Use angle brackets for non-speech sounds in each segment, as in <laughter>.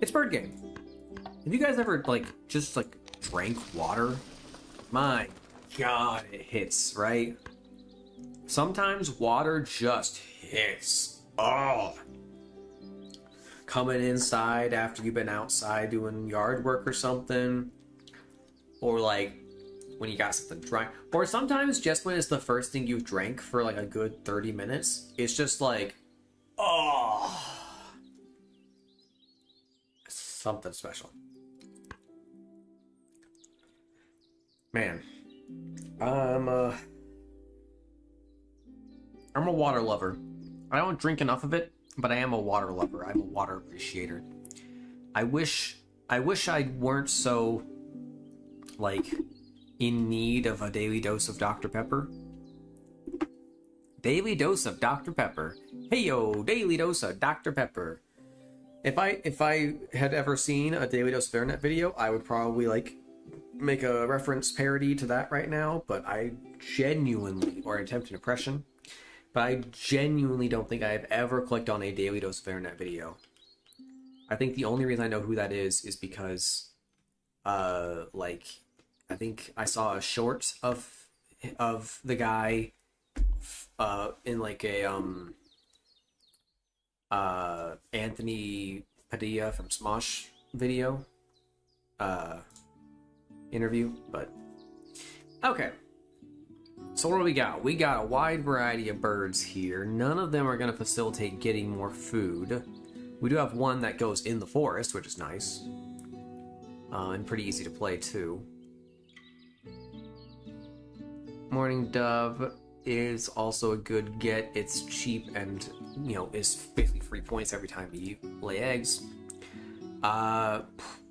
It's bird game. Have you guys ever like just like drank water? My god, it hits, right? Sometimes water just hits. Oh. Coming inside after you've been outside doing yard work or something. Or like when you got something dry. Or sometimes just when it's the first thing you've drank for like a good 30 minutes. It's just like, Something special. Man. I'm a... I'm a water lover. I don't drink enough of it, but I am a water lover. I'm a water appreciator. I wish I wish I weren't so like in need of a daily dose of Dr. Pepper. Daily dose of Dr. Pepper. Hey yo, daily dose of Dr. Pepper. If I if I had ever seen a daily dose of internet video, I would probably like make a reference parody to that right now, but I genuinely or attempt an impression but I genuinely don't think I have ever clicked on a Daily Dose of Internet video. I think the only reason I know who that is is because, uh, like, I think I saw a short of of the guy, uh, in like a um, uh, Anthony Padilla from Smosh video, uh, interview. But okay. So what do we got? We got a wide variety of birds here. None of them are going to facilitate getting more food. We do have one that goes in the forest, which is nice. Uh, and pretty easy to play, too. Mourning Dove is also a good get. It's cheap and, you know, is basically free points every time you lay eggs. Uh,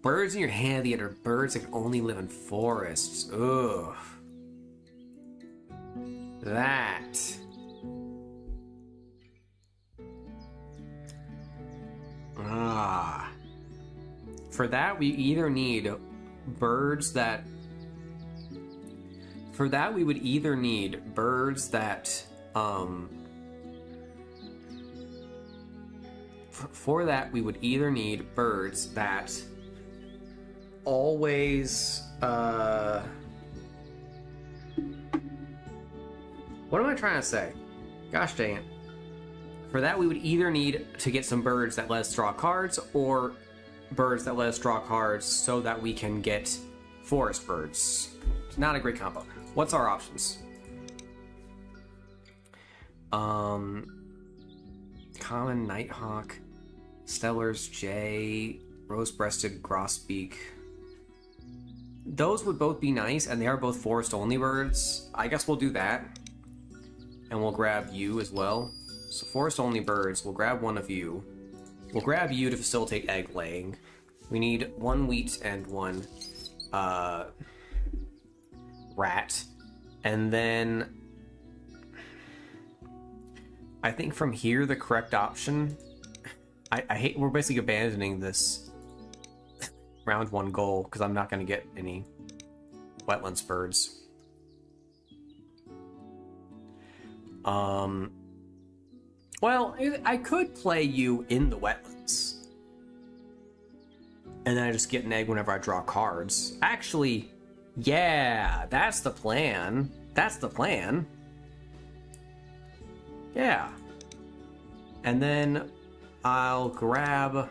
birds in your hand that are birds that can only live in forests. Ugh that. Ah. For that, we either need birds that. For that, we would either need birds that. Um. For, that, we would either need birds that always. Uh. What am I trying to say? Gosh dang it. For that, we would either need to get some birds that let us draw cards, or birds that let us draw cards so that we can get forest birds. It's not a great combo. What's our options? Um, common nighthawk, Steller's jay, rose-breasted grosbeak. Those would both be nice, and they are both forest-only birds. I guess we'll do that and we'll grab you as well. So forest only birds, we'll grab one of you. We'll grab you to facilitate egg laying. We need one wheat and one uh, rat. And then I think from here the correct option I, I hate we're basically abandoning this round one goal because I'm not going to get any wetlands birds. Um, well, I could play you in the wetlands. And then I just get an egg whenever I draw cards. Actually, yeah, that's the plan. That's the plan. Yeah. And then I'll grab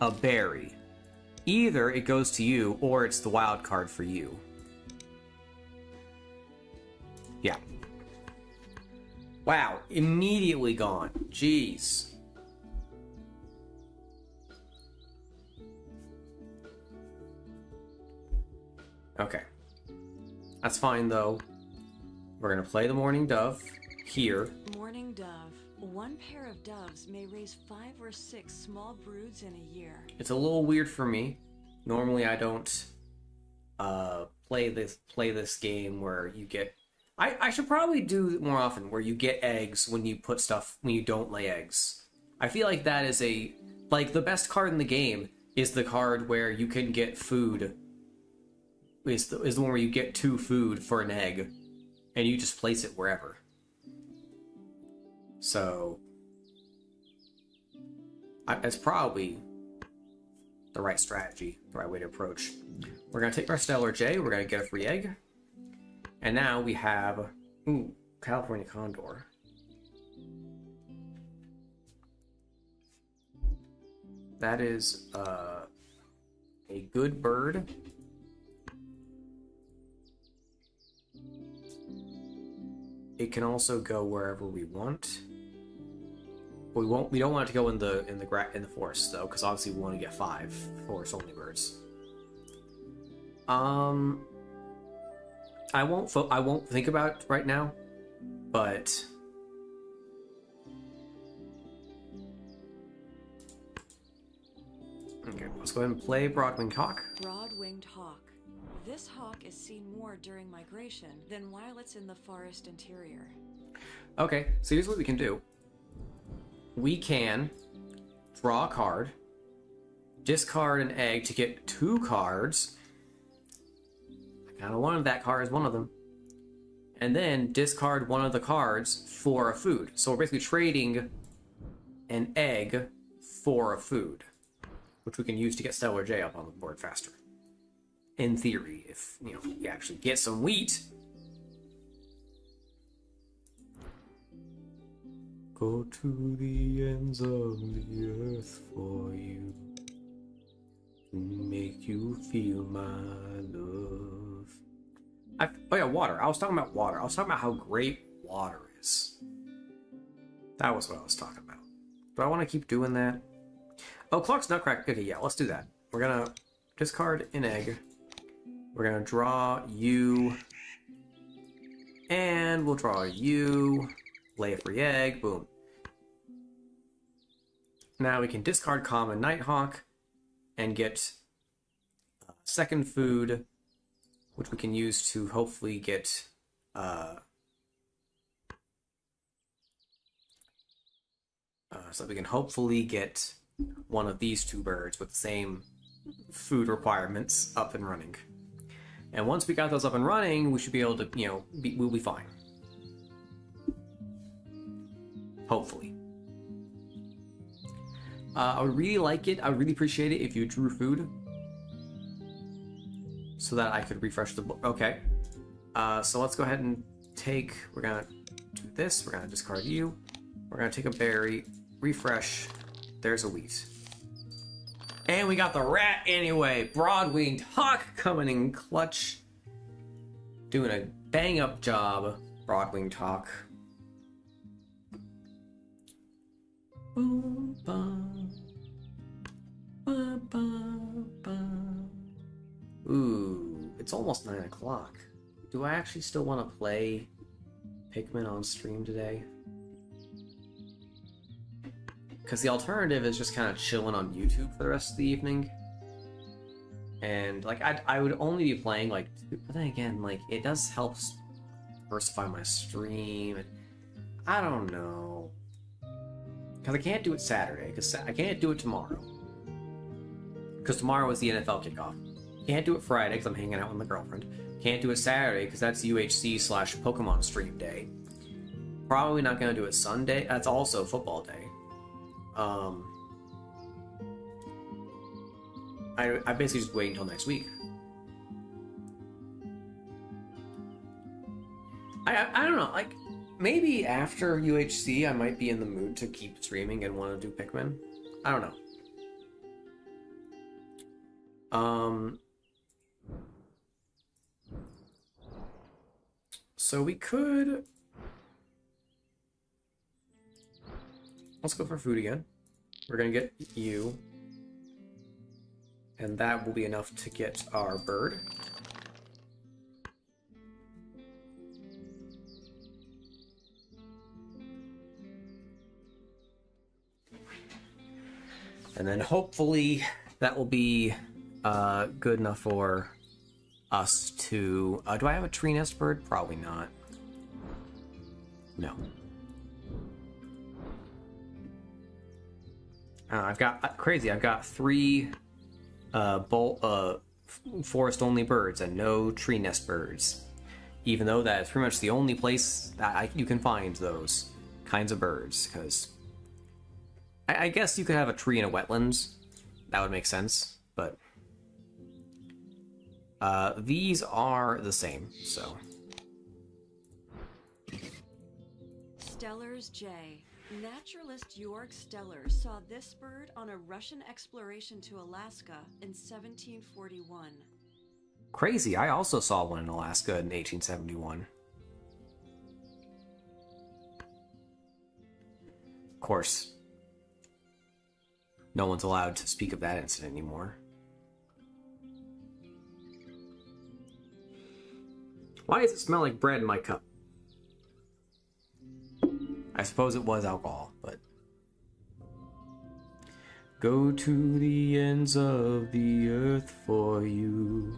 a berry. Either it goes to you or it's the wild card for you. Yeah. Wow, immediately gone. Jeez. Okay. That's fine, though. We're gonna play the Mourning Dove here. Mourning Dove. One pair of doves may raise five or six small broods in a year. It's a little weird for me. Normally, I don't uh, play this play this game where you get I, I should probably do more often where you get eggs when you put stuff when you don't lay eggs. I feel like that is a like the best card in the game is the card where you can get food. Is the, is the one where you get two food for an egg, and you just place it wherever. So I, it's probably the right strategy, the right way to approach. We're gonna take our Steller Jay, we're gonna get a free egg. And now we have ooh, California Condor. That is uh, a good bird. It can also go wherever we want. We won't. We don't want it to go in the in the gra- in the forest though, because obviously we want to get five forest only birds. Um, I won't. I won't think about right now, but okay. Let's go ahead and play Broadwing Hawk. Broad-winged hawk. This hawk is seen more during migration than while it's in the forest interior. Okay, so here's what we can do. We can draw a card, discard an egg to get two cards. I kind of wanted that card as one of them. And then discard one of the cards for a food. So we're basically trading an egg for a food, which we can use to get Steller Jay up on the board faster. In theory, if you know you actually get some wheat, Go to the ends of the earth for you make you feel my love. I, oh yeah, water. I was talking about water. I was talking about how great water is. That was what I was talking about. Do I want to keep doing that? Oh, Clark's Nutcracker. Okay, yeah, let's do that. We're gonna discard an egg. We're gonna draw you. And we'll draw you lay a free egg, boom. Now we can discard common Nighthawk and get uh, second food, which we can use to hopefully get uh, uh, so we can hopefully get one of these two birds with the same food requirements up and running. And once we got those up and running, we should be able to, you know, be, we'll be fine. Hopefully. Uh, I would really like it. I would really appreciate it if you drew food. So that I could refresh the book. Okay. Uh, so let's go ahead and take... We're going to do this. We're going to discard you. We're going to take a berry. Refresh. There's a wheat. And we got the rat anyway. Broad-winged hawk coming in clutch. Doing a bang-up job. Broad-winged hawk. Boom, bum. Ba, ba, ba. Ooh, it's almost 9 o'clock. Do I actually still want to play Pikmin on stream today? Because the alternative is just kind of chilling on YouTube for the rest of the evening. And, like, I, I would only be playing, like, but then again, like, it does help diversify my stream. I don't know. Because I can't do it Saturday, because I can't do it tomorrow. Because tomorrow is the NFL kickoff. Can't do it Friday, because I'm hanging out with my girlfriend. Can't do it Saturday, because that's UHC slash Pokemon stream day. Probably not going to do it Sunday. That's also football day. Um, I, I basically just wait until next week. I, I, I don't know, like, maybe after UHC I might be in the mood to keep streaming and want to do Pikmin. I don't know. Um, so we could. Let's go for food again. We're gonna get you. And that will be enough to get our bird. And then hopefully that will be uh, good enough for us to. Uh, do I have a tree nest bird? Probably not. No. Uh, I've got uh, crazy. I've got three uh, bol- uh, forest only birds and no tree nest birds. Even though that is pretty much the only place that I, you can find those kinds of birds. Because I, I guess you could have a tree in a wetlands. That would make sense. but uh, these are the same. So Steller's Jay. Naturalist Georg Steller saw this bird on a Russian exploration to Alaska in 1741. crazy. I also saw one in Alaska in 1871. Of course, no one's allowed to speak of that incident anymore. Why does it smell like bread in my cup? I suppose it was alcohol, but. Go to the ends of the earth for you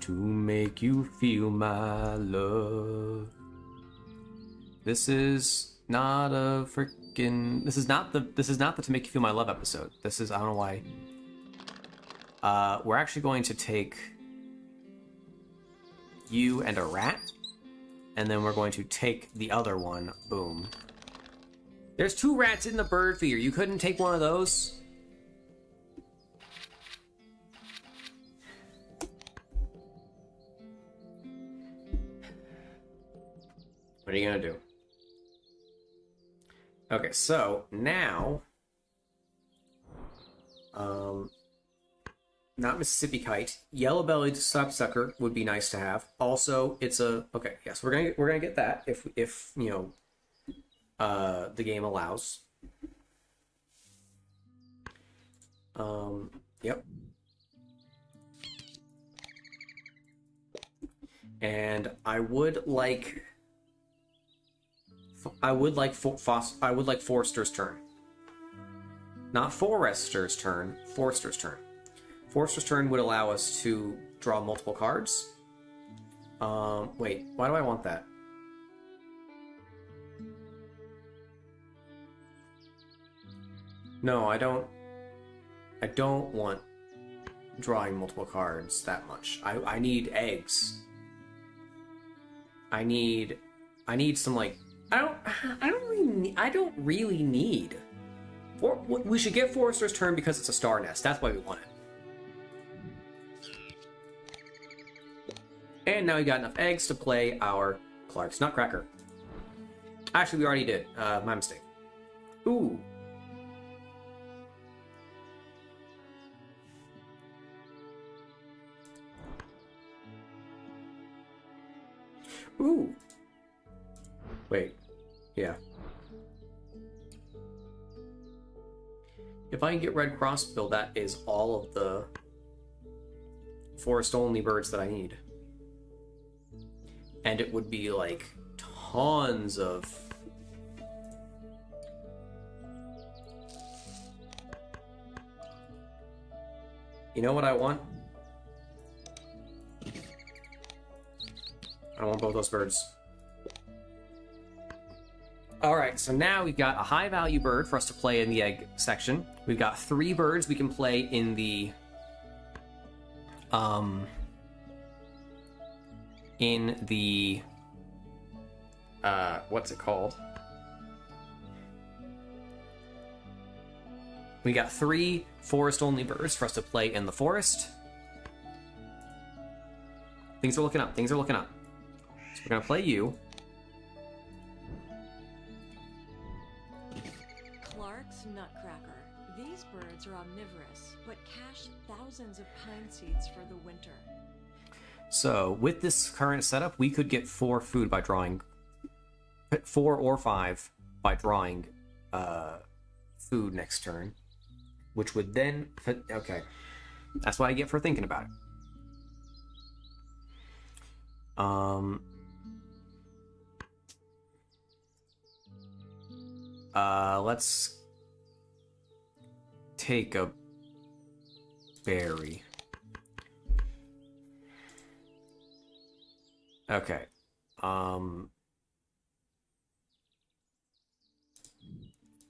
to make you feel my love. This is not a freaking. This is not the. This is not the to make you feel my love episode. This is I don't know why. Uh, we're actually going to take you and a rat, and then we're going to take the other one. Boom. There's two rats in the bird feeder. You couldn't take one of those? What are you gonna do? Okay, so now, um, not Mississippi kite, yellow-bellied sapsucker would be nice to have. Also, it's a okay. Yes, we're gonna we're gonna get that if if you know, uh, the game allows. Um. Yep. And I would like. I would like for, Fos- I would like Forrester's tern. Not Forrester's tern, Forrester's tern. Forrester's tern would allow us to draw multiple cards. Um, wait, why do I want that? No, I don't. I don't want drawing multiple cards that much. I I need eggs. I need I need some like I don't I don't really need, I don't really need. For, we should get Forrester's tern because it's a star nest. That's why we want it. And now we got enough eggs to play our Clark's Nutcracker. Actually, we already did. Uh, my mistake. Ooh. Ooh. Wait. Yeah. If I can get Red Crossbill, that is all of the forest only birds that I need. And it would be like tons of You know what I want? I want both those birds. Alright, so now we've got a high value bird for us to play in the egg section. We've got three birds we can play in the um in the uh what's it called? We got three forest only birds for us to play in the forest. Things are looking up. Things are looking up. So we're gonna play you. Clark's Nutcracker. These birds are omnivorous, but cache thousands of pine seeds for the winter. So with this current setup, we could get four food by drawing four or five by drawing uh, food next turn, which would then okay. That's what I get for thinking about it. Um. Uh, let's take a berry. Okay. Um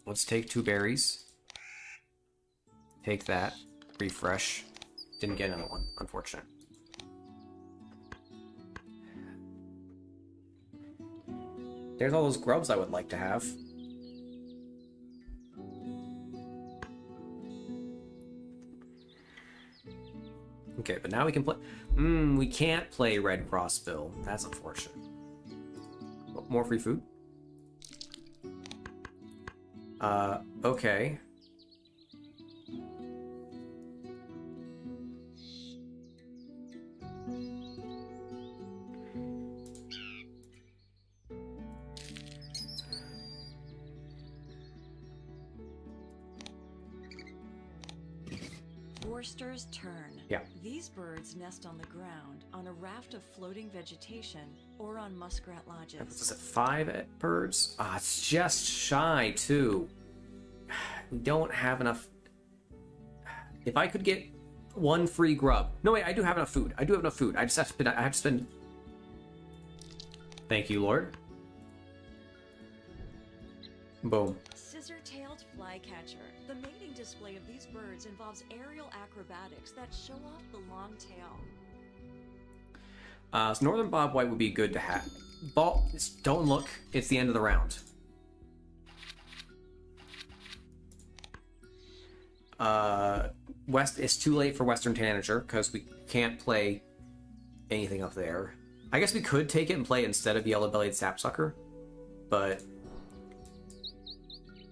Let's take two berries. Take that. Refresh. Didn't get another one, unfortunate. There's all those grubs I would like to have. Okay, but now we can play. Hmm, we can't play Red Crossbill. That's unfortunate. More free food? Uh, okay. Forster's tern. Yeah. These birds nest on the ground, on a raft of floating vegetation, or on muskrat lodges. this at five birds? Ah, it's just shy too. We don't have enough. If I could get one free grub. No wait, I do have enough food. I do have enough food. I just have to spend. I have to spend. Thank you, Lord. Boom. Scissor-tailed flycatcher. The mating display of these birds involves aerial acrobatics that show off the long tail. Uh, so Northern bobwhite would be good to have. Ball, don't look. It's the end of the round. Uh, West. It's too late for Western Tanager because we can't play anything up there. I guess we could take it and play it instead of Yellow Bellied Sapsucker, but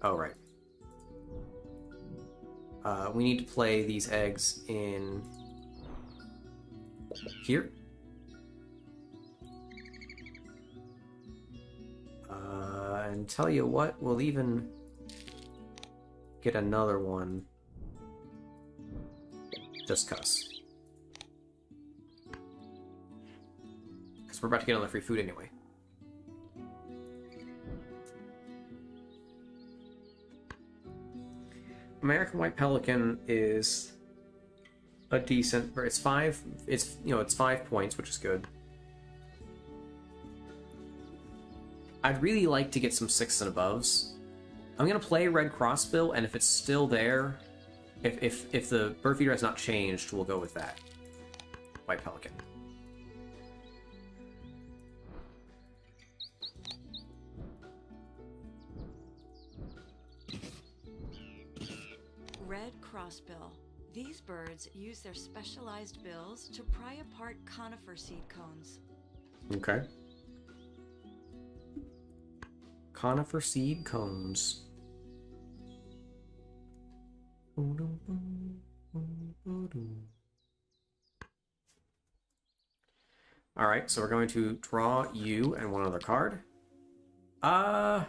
oh right. Uh, we need to play these eggs in here. Uh, and tell you what, we'll even get another one. Just cuss. Because we're about to get on the free food anyway. American White Pelican is a decent, it's five, it's, you know, it's five points, which is good. I'd really like to get some six and aboves. I'm gonna play Red Crossbill, and if it's still there, if if if the bird feeder has not changed, we'll go with that. White Pelican. These birds use their specialized bills to pry apart conifer seed cones. Okay. Conifer seed cones. All right, so we're going to draw you and one other card. Uh,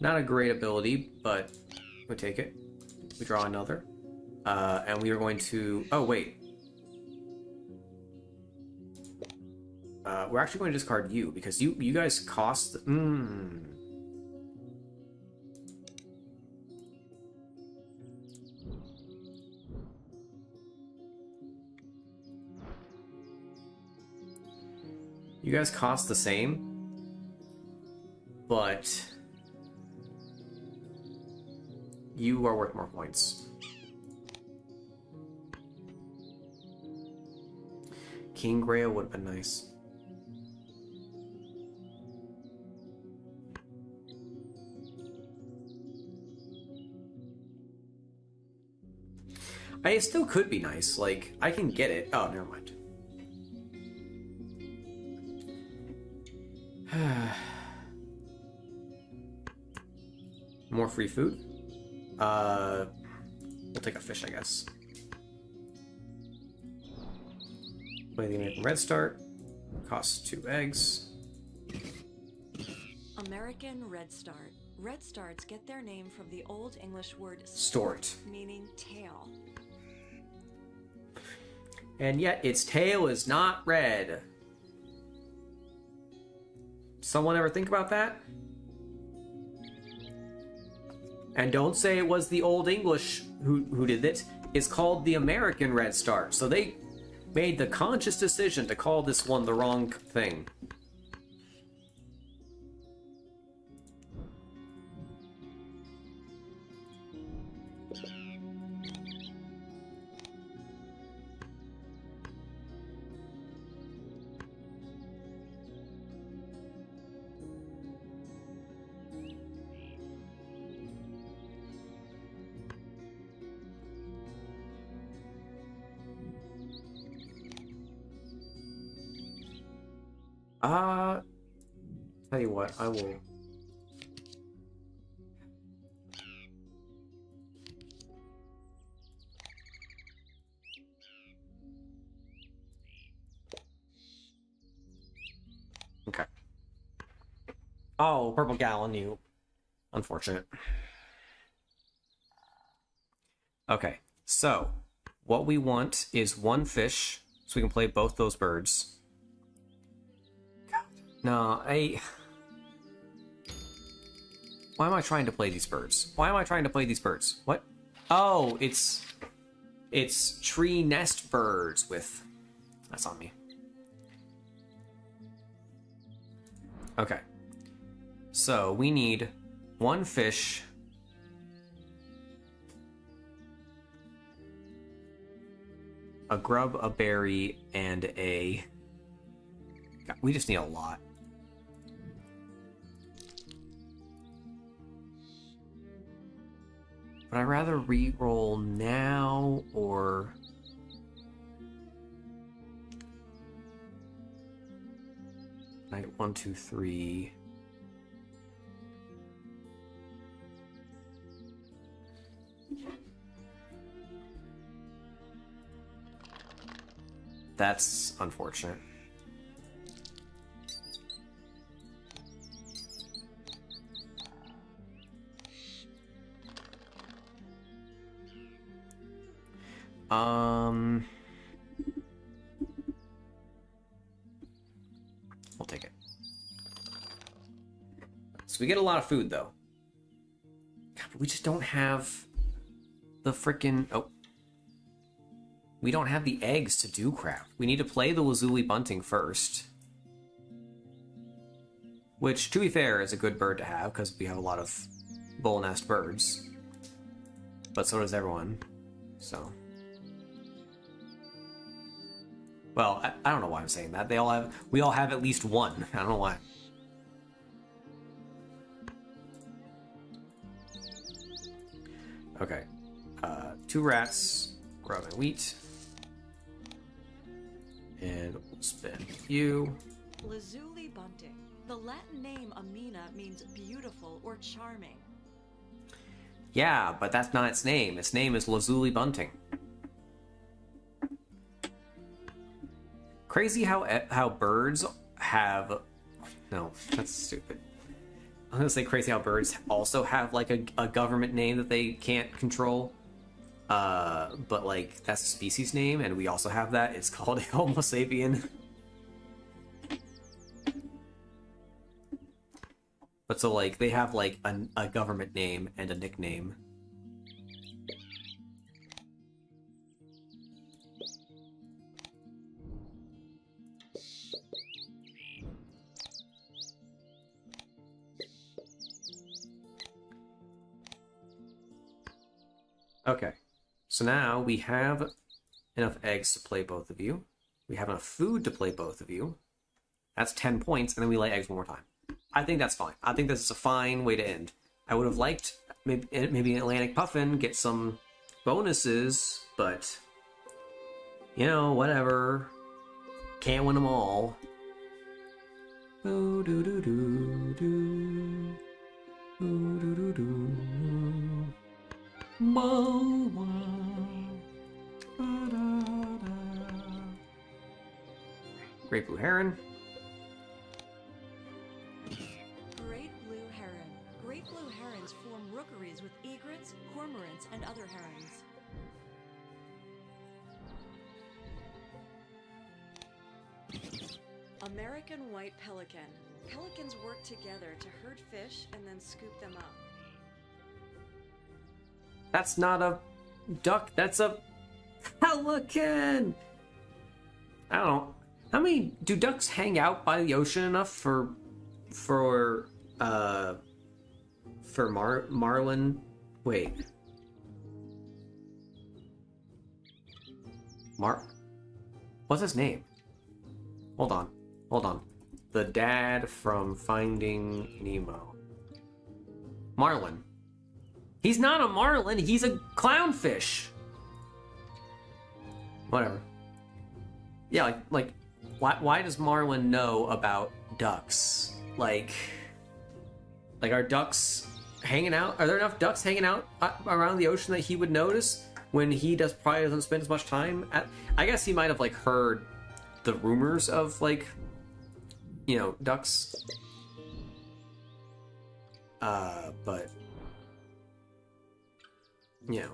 not a great ability, but we take it. We draw another, uh, and we are going to. Oh wait, Uh, we're actually going to discard you because you you guys cost. Mm. You guys cost the same, but you are worth more points. King Rail would have been nice. I it still could be nice. Like I can get it. Oh, never mind. <sighs> More free food. Uh, we'll take a fish, I guess. Play the American Redstart. Costs two eggs. American redstart. Redstarts get their name from the Old English word steort. meaning tail. And yet its tail is not red. Someone ever think about that? And don't say it was the Old English who, who did it. It's called the American Red Star. So they made the conscious decision to call this one the wrong thing. Uh, tell you what, I will. Okay. Oh, purple gallinule. Unfortunate. Okay, so what we want is one fish, so we can play both those birds. No, I. Why am I trying to play these birds? Why am I trying to play these birds? What? Oh, it's. It's tree nest birds with. That's on me. Okay. So we need one fish. A grub, a berry, and a. God, we just need a lot. Would I rather re-roll now or Night one, two, three. That's unfortunate. Um, we'll take it. So we get a lot of food though. God, but we just don't have the freaking oh. We don't have the eggs to do crap. We need to play the Lazuli bunting first. Which, to be fair, is a good bird to have because we have a lot of bowl nest birds. But so does everyone. So. Well, I, I don't know why I'm saying that. They all have. We all have at least one. <laughs> I don't know why. Okay. Uh, two rats, grub and wheat. And we'll spin you. Lazuli bunting. The Latin name amoena means beautiful or charming. Yeah, but that's not its name. Its name is Lazuli bunting. Crazy how how birds have. No, that's stupid. I'm gonna say crazy how birds also have like a, a government name that they can't control. Uh, but like that's a species name, and we also have that. It's called <laughs> Homo sapien. But so like they have like a, a government name and a nickname. So now we have enough eggs to play both of you. We have enough food to play both of you. That's 10 points, and then we lay eggs one more time. I think that's fine. I think this is a fine way to end. I would have liked maybe, eh, maybe an Atlantic Puffin get some bonuses, but you know, whatever. Can't win them all. Ooh. Ooh. Great Blue Heron. Great blue heron. Great blue herons form rookeries with egrets, cormorants, and other herons. American white pelican. Pelicans work together to herd fish and then scoop them up. That's not a duck. That's a pelican. I don't know. How many do ducks hang out by the ocean enough for for uh for Mar Marlin? Wait. Mar What's his name? Hold on. Hold on. The dad from Finding Nemo. Marlin. He's not a marlin, he's a clownfish. Whatever. Yeah, like like why why does Marlin know about ducks? Like like are ducks hanging out? Are there enough ducks hanging out uh, around the ocean that he would notice when he does probably doesn't spend as much time at I guess he might have like heard the rumors of like you know, ducks. Uh, but you know.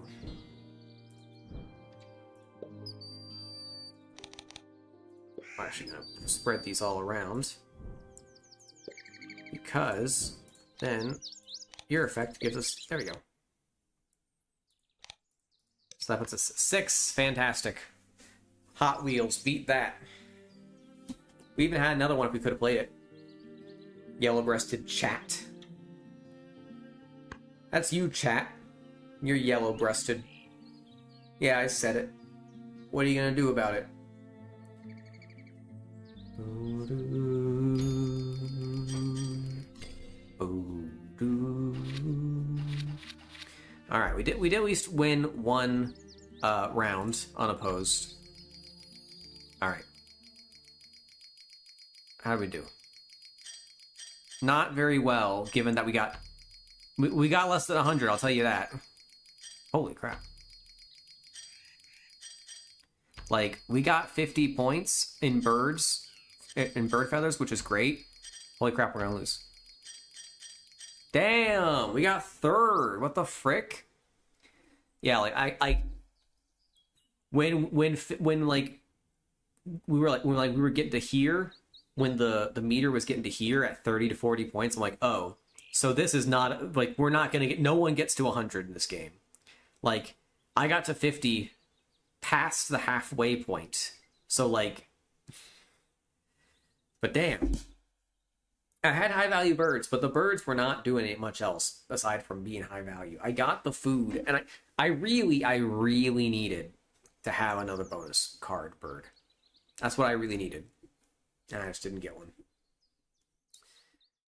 I'm actually gonna spread these all around. Because then your effect gives us there we go. So that puts us six. Fantastic. Hot Wheels, beat that. We even had another one if we could have played it. Yellow breasted chat. That's you, chat. You're yellow breasted. Yeah, I said it. What are you gonna do about it? All right, we did we did at least win one uh, round unopposed. All right, how do we do? Not very well, given that we got we, we got less than hundred. I'll tell you that. Holy crap! Like we got fifty points in birds in bird feathers, which is great. Holy crap, we're gonna lose. Damn, we got third. What the frick? Yeah, like I, I, when when when like we were like when like we were getting to here, when the the meter was getting to here at thirty to forty points, I'm like, oh, so this is not like we're not gonna get. No one gets to hundred in this game. Like I got to fifty, past the halfway point. So like, but damn. I had high value birds, but the birds were not doing it much else aside from being high value. I got the food, and I, I really, I really needed to have another bonus card bird. That's what I really needed, and I just didn't get one.